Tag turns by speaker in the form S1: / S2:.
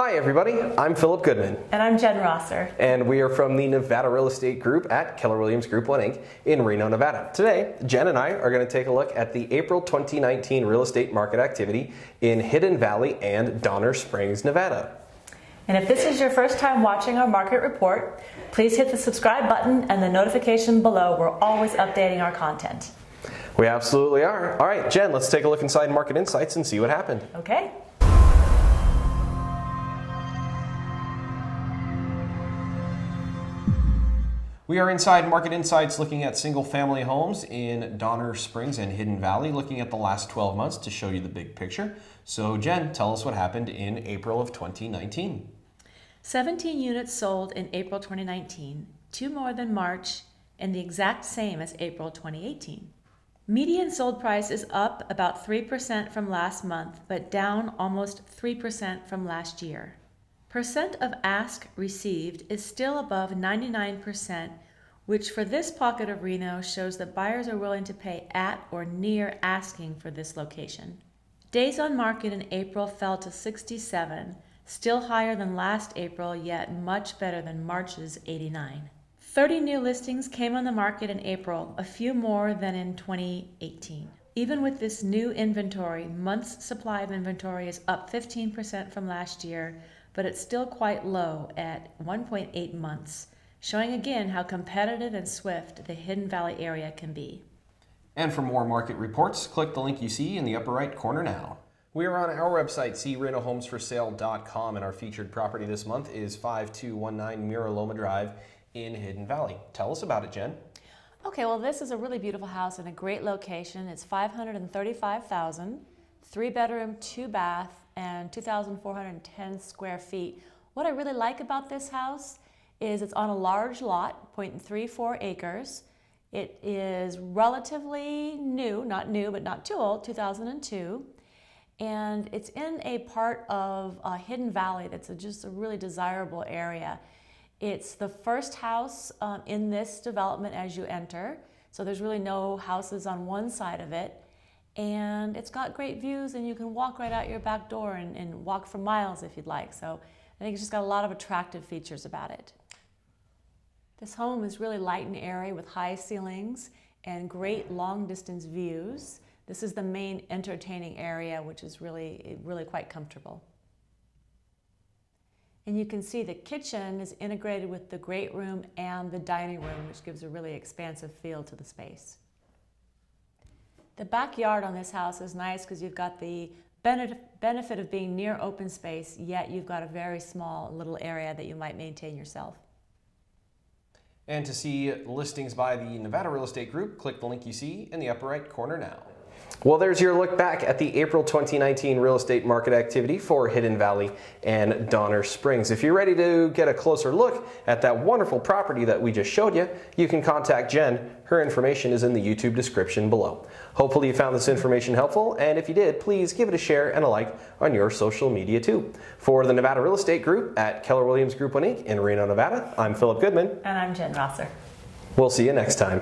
S1: Hi, everybody. I'm Phillip Goodman.
S2: And I'm Jen Rosser.
S1: And we are from the Nevada Real Estate Group at Keller Williams Group 1 Inc. in Reno, Nevada. Today, Jen and I are going to take a look at the April 2019 real estate market activity in Hidden Valley and Donner Springs, Nevada.
S2: And if this is your first time watching our market report, please hit the subscribe button and the notification below. We're always updating our content.
S1: We absolutely are. All right, Jen, let's take a look inside Market Insights and see what happened.
S2: Okay.
S1: We are inside Market Insights looking at single family homes in Donner Springs and Hidden Valley, looking at the last 12 months to show you the big picture. So, Jen, tell us what happened in April of 2019.
S2: 17 units sold in April 2019, two more than March, and the exact same as April 2018. Median sold price is up about 3% from last month, but down almost 3% from last year. Percent of ask received is still above 99%, which for this pocket of Reno shows that buyers are willing to pay at or near asking for this location. Days on market in April fell to 67, still higher than last April, yet much better than March's 89. 30 new listings came on the market in April, a few more than in 2018. Even with this new inventory, months' supply of inventory is up 15% from last year, but it's still quite low at 1.8 months, showing again how competitive and swift the Hidden Valley area can be.
S1: And for more market reports, click the link you see in the upper right corner now. We are on our website, seerenohomesforsale.com, and our featured property this month is 5219 Mira Loma Drive in Hidden Valley. Tell us about it, Jen.
S2: Okay, well, this is a really beautiful house in a great location. It's 535,000, three bedroom, two bath, and 2,410 square feet. What I really like about this house is it's on a large lot, 0.34 acres. It is relatively new, not new, but not too old, 2002. And it's in a part of a Hidden Valley that's a, just a really desirable area. It's the first house um, in this development as you enter. So there's really no houses on one side of it and it's got great views and you can walk right out your back door and, and walk for miles if you'd like. So I think it's just got a lot of attractive features about it. This home is really light and airy with high ceilings and great long distance views. This is the main entertaining area, which is really, really quite comfortable. And you can see the kitchen is integrated with the great room and the dining room, which gives a really expansive feel to the space. The backyard on this house is nice because you've got the benefit of being near open space, yet you've got a very small little area that you might maintain yourself.
S1: And to see listings by the Nevada Real Estate Group, click the link you see in the upper right corner now. Well, there's your look back at the April 2019 real estate market activity for Hidden Valley and Donner Springs. If you're ready to get a closer look at that wonderful property that we just showed you, you can contact Jen. Her information is in the YouTube description below. Hopefully you found this information helpful, and if you did, please give it a share and a like on your social media too. For the Nevada Real Estate Group at Keller Williams Group 1 Inc. in Reno, Nevada, I'm Phillip Goodman.
S2: And I'm Jen Rosser.
S1: We'll see you next time.